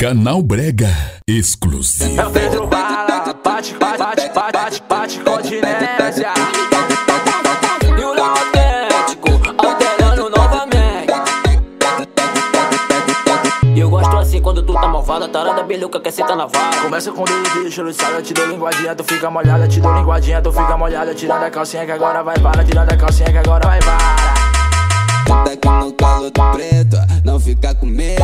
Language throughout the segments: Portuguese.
Canal Brega exclusivo. É o Pedro Bala, bate, bate, bate, bate, bate, continência. E o Léo Autêntico, alterando novamente. Eu gosto assim quando tu tá malvada, tarada, beluca, quer sentar na vara. Começa com dedo, deixa luçada, te dou linguadinha, tu fica molhada, te dou linguadinha, tu fica molhada, tirando a calcinha que agora vai para, tirando a calcinha que agora vai para. Fica com medo.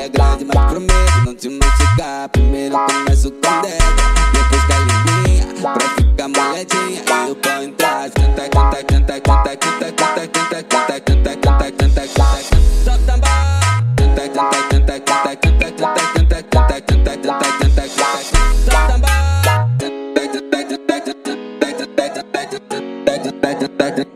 É grande, mas prometo não te machucar. Primeiro começo com dedo, depois com a linguinha, pra ficar molhadinha. E o pau entrar, canta, canta, canta, canta, canta, canta, canta, canta, canta, canta, canta, canta, Só tamba. Canta, canta, canta, canta, canta, canta, canta, canta, canta, canta, canta, canta, Só tamba. E